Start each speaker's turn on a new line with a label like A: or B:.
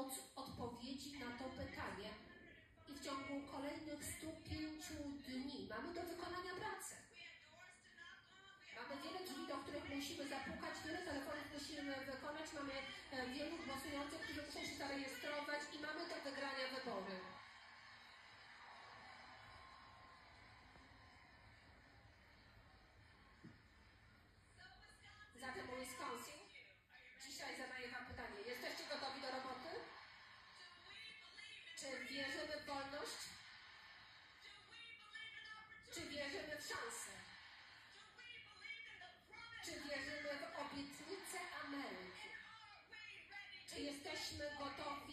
A: moc odpowiedzi na to pytanie. I w ciągu kolejnych 105 dni mamy do wykonania Czy wierzymy w wolność? Czy wierzymy w szansę? Czy wierzymy w obietnicę Ameryki? Czy jesteśmy gotowi